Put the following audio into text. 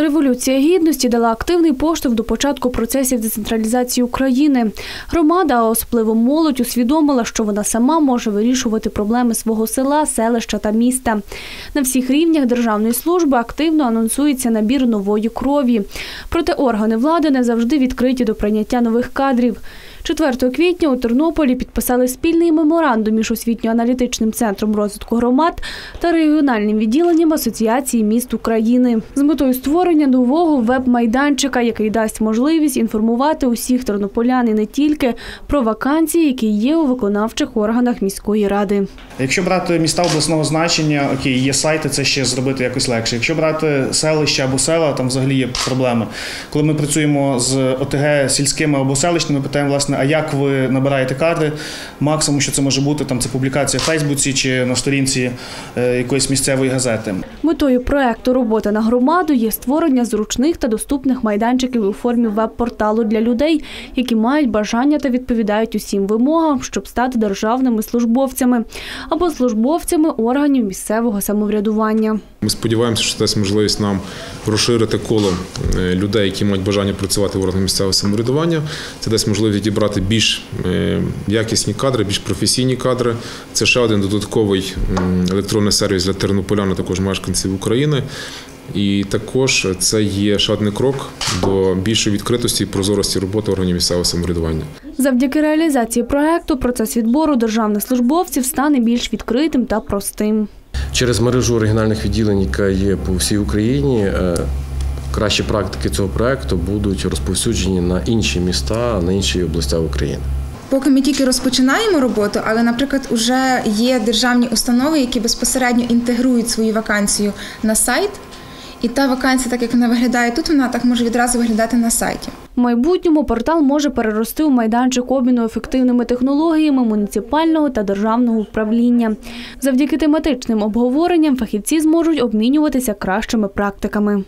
Революція гідності дала активний поштовх до початку процесів децентралізації України. Громада, а особливо молодь, усвідомила, що вона сама може вирішувати проблеми свого села, селища та міста. На всіх рівнях державної служби активно анонсується набір нової крові. Проте органи влади не завжди відкриті до прийняття нових кадрів. 4 квітня у Тернополі підписали спільний меморандум між освітньо-аналітичним центром розвитку громад та регіональним відділенням Асоціації міст України з метою створення нового веб-майданчика, який дасть можливість інформувати усіх тернополян і не тільки про вакансії, які є у виконавчих органах міської ради. Якщо брати міста обласного значення, окей, є сайти, це ще зробити якось легше. Якщо брати селища або села, там взагалі є проблеми. Коли ми працюємо з ОТГ сільськими або селищними, питаємо, власне, а як ви набираєте кадри? Максимум, що це може бути, там це публікація в Фейсбуці чи на сторінці е, якоїсь місцевої газети. Метою проекту Робота на громаду є створення зручних та доступних майданчиків у формі веб-порталу для людей, які мають бажання та відповідають усім вимогам, щоб стати державними службовцями або службовцями органів місцевого самоврядування. Ми сподіваємося, що це дасть можливість нам розширити коло е, людей, які мають бажання працювати в органах місцевого самоврядування. Це дасть можливість відібрати більш е, якісні кадри, більш професійні кадри. Це ще один додатковий електронний сервіс для тернополян, також мешканців України. І також це є один крок до більшої відкритості і прозорості роботи органів місцевого самоврядування. Завдяки реалізації проекту процес відбору державних службовців стане більш відкритим та простим. Через мережу регіональних відділень, яка є по всій Україні, е, кращі практики цього проекту будуть розповсюджені на інші міста, на інші області України. Поки ми тільки розпочинаємо роботу, але, наприклад, вже є державні установи, які безпосередньо інтегрують свою вакансію на сайт. І та вакансія, так як вона виглядає тут, вона так може відразу виглядати на сайті. В майбутньому портал може перерости у майданчик обміну ефективними технологіями муніципального та державного управління. Завдяки тематичним обговоренням фахівці зможуть обмінюватися кращими практиками.